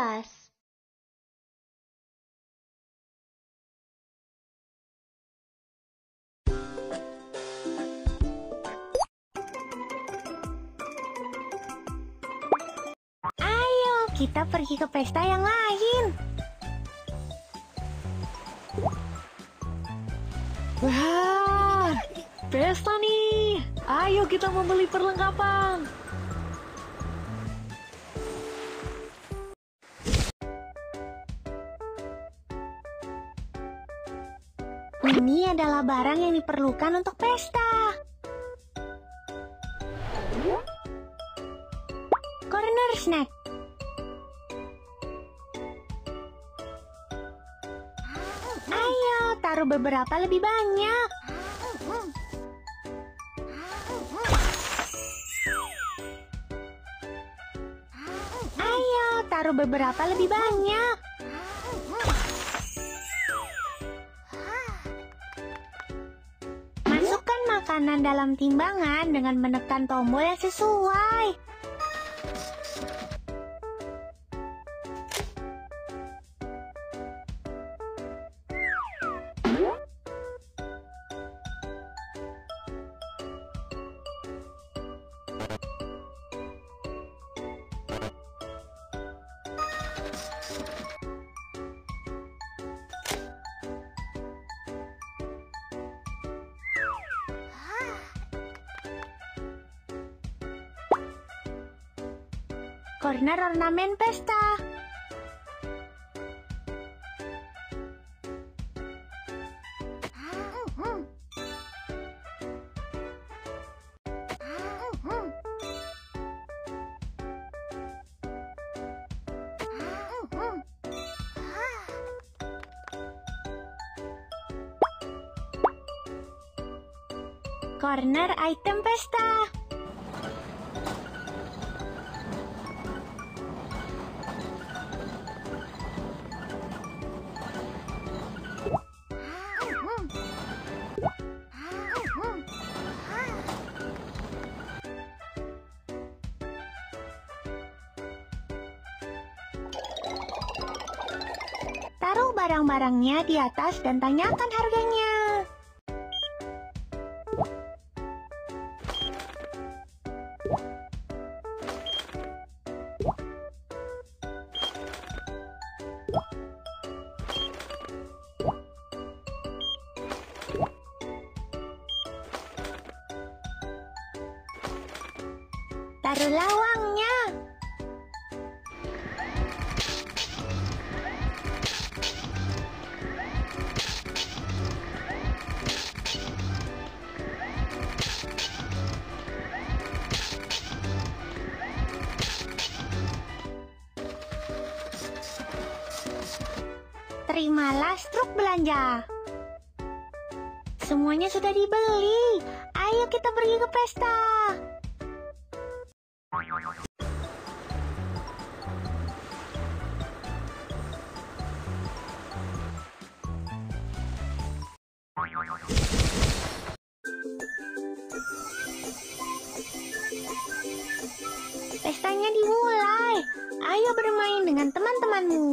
Ayo, kita pergi ke pesta yang lain. Wah, pesta nih. Ayo kita membeli perlengkapan. Ini adalah barang yang diperlukan untuk pesta. Corner snack. Ayo, taruh beberapa lebih banyak. Ayo, taruh beberapa lebih banyak. Makanan dalam timbangan dengan menekan tombol yang sesuai. Corner ornamen pesta. Corner item pesta. Barang-barangnya di atas dan tanyakan harganya. Taruhlah uangnya. Belanja. Semuanya sudah dibeli. Ayo kita pergi ke pesta. Pestanya dimulai. Ayo bermain dengan teman-temanmu.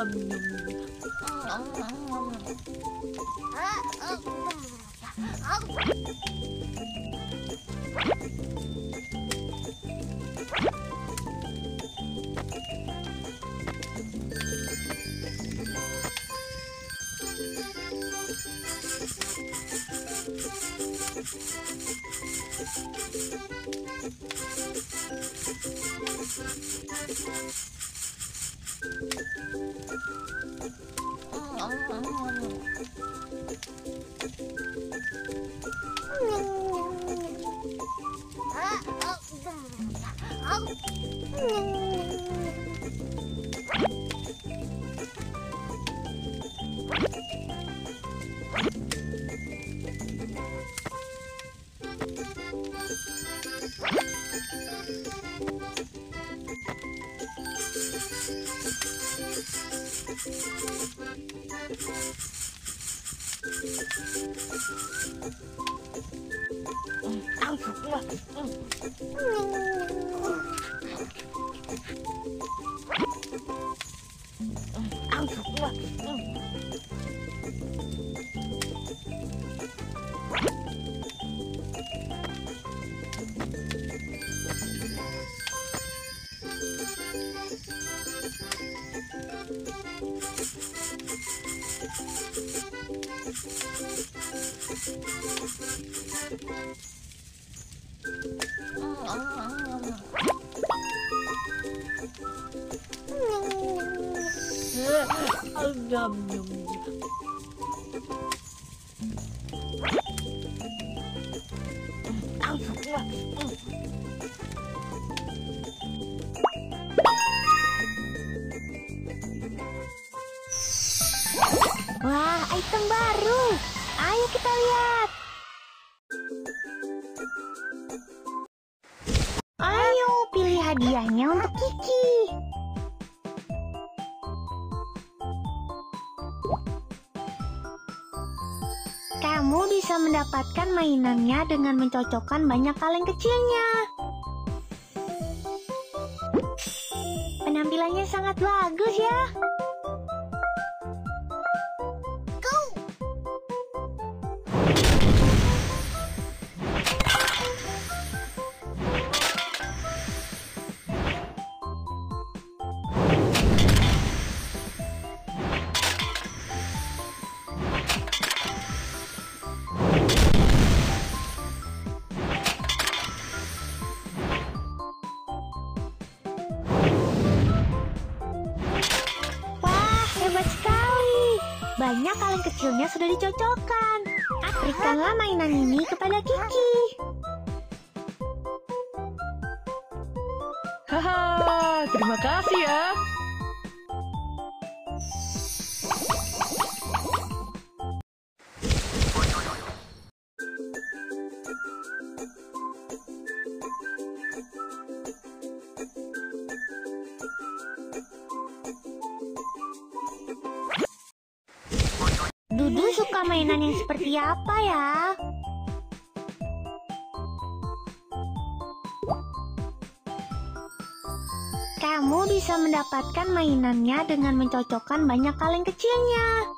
yum, yum. 嗯。你说 Wah, item baru. Ayo kita lihat. Mendapatkan mainannya dengan mencocokkan banyak kaleng kecilnya. Penampilannya sangat bagus ya. Banyak kaleng kecilnya sudah dicocokkan. Berikanlah mainan ini kepada Kiki. Haha, terima kasih ya. Dudu suka mainan yang seperti apa ya? Kamu bisa mendapatkan mainannya dengan mencocokkan banyak kaleng kecilnya.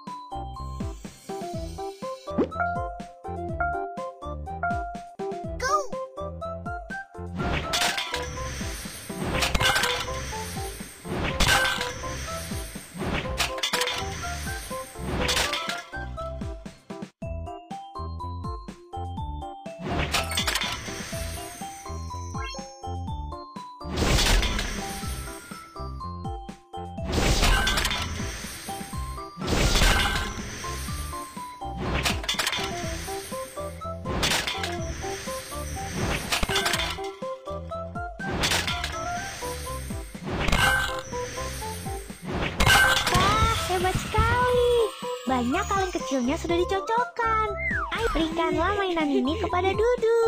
Kecilnya sudah dicocokkan. Ayo berikanlah mainan ini kepada Dudu.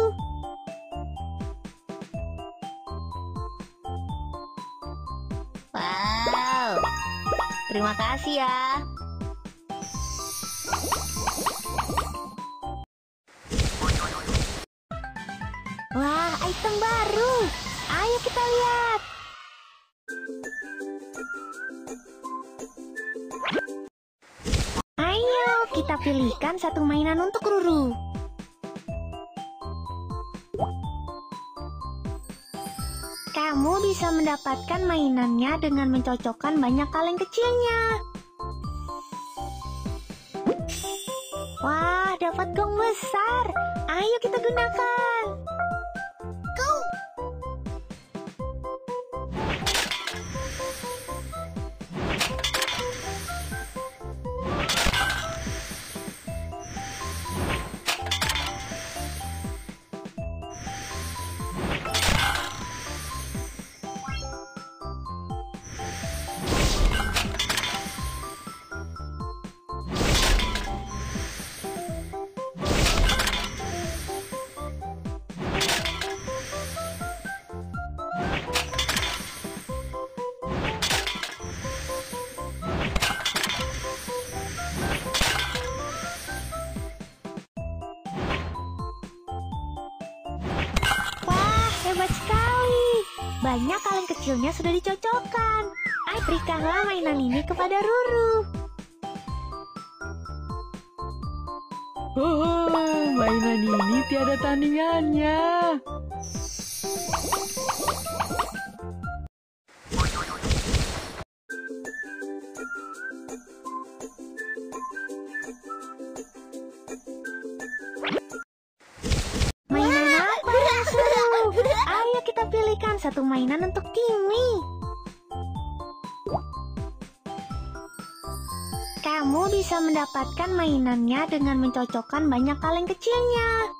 Wow, terima kasih ya. Wah, item baru. Ayo kita lihat. Pilihkan satu mainan untuk Ruru. Kamu bisa mendapatkan mainannya dengan mencocokkan banyak kaleng kecilnya. Wah, dapat gong besar. Ayo kita gunakan. Kecilnya sudah dicocokkan. Ayo berikanlah mainan ini kepada Ruru. Oh, mainan ini tiada tandingannya. Satu mainan untuk Kimi. Kamu bisa mendapatkan mainannya dengan mencocokkan banyak kaleng kecilnya.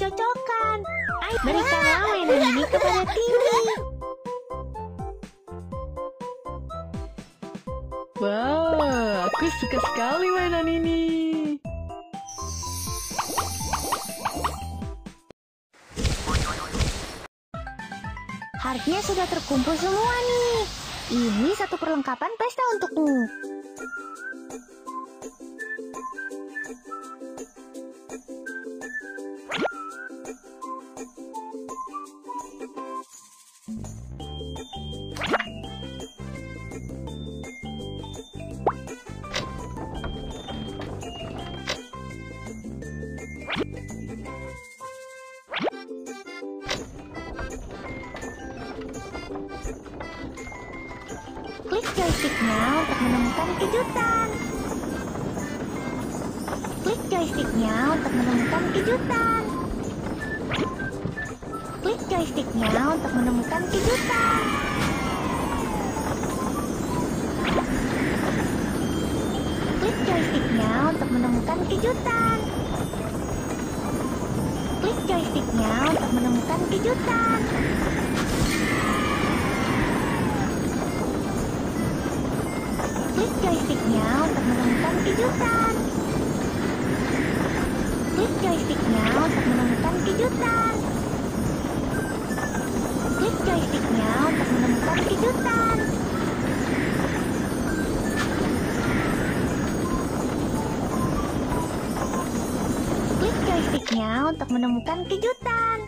Ayo berikanlah mainan ini kepada Kimi. Wah, aku suka sekali mainan ini. Harganya sudah terkumpul semua nih. Ini satu perlengkapan pesta untukmu. Joysticknya untuk menemukan kejutan. Klik joysticknya untuk menemukan kejutan. Klik joysticknya untuk menemukan kejutan. Klik joysticknya untuk menemukan kejutan. Klik joysticknya untuk menemukan kejutan. Klik joysticknya untuk menemukan kejutan. Klik joysticknya untuk menemukan kejutan. Klik joysticknya untuk menemukan kejutan. Klik joysticknya untuk menemukan kejutan.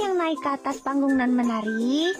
Yang naik ke atas panggung dan menari?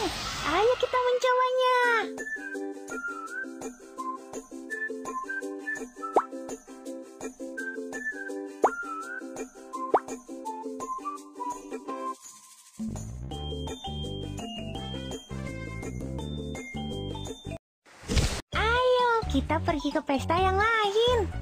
Ayo kita mencobanya. Ayo, kita pergi ke pesta yang lain.